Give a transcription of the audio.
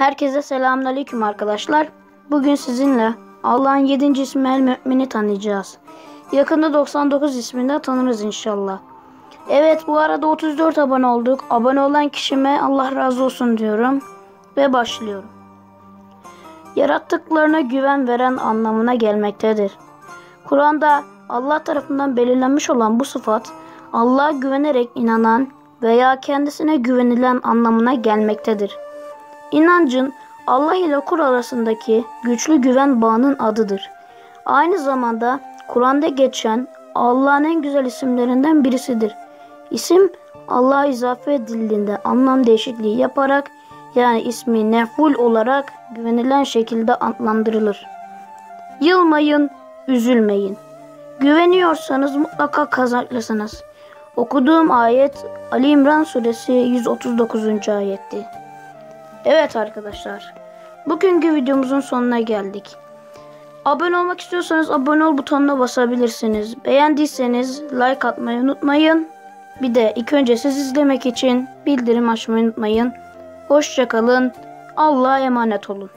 Herkese selamünaleyküm arkadaşlar. Bugün sizinle Allah'ın 7. ismi El Mü'mini tanıyacağız. Yakında 99 isminde tanırız inşallah. Evet bu arada 34 abone olduk. Abone olan kişime Allah razı olsun diyorum. Ve başlıyorum. Yarattıklarına güven veren anlamına gelmektedir. Kur'an'da Allah tarafından belirlenmiş olan bu sıfat Allah'a güvenerek inanan veya kendisine güvenilen anlamına gelmektedir. İnancın Allah ile kul arasındaki güçlü güven bağının adıdır. Aynı zamanda Kur'an'da geçen Allah'ın en güzel isimlerinden birisidir. İsim Allah'a izafe edildiğinde anlam değişikliği yaparak yani ismi neful olarak güvenilen şekilde adlandırılır. Yılmayın, üzülmeyin. Güveniyorsanız mutlaka kazançlısınız. Okuduğum ayet Ali İmran suresi 139. ayetti. Evet arkadaşlar. Bugünkü videomuzun sonuna geldik. Abone olmak istiyorsanız abone ol butonuna basabilirsiniz. Beğendiyseniz like atmayı unutmayın. Bir de ilk önce siz izlemek için bildirim açmayı unutmayın. Hoşçakalın. Allah'a emanet olun.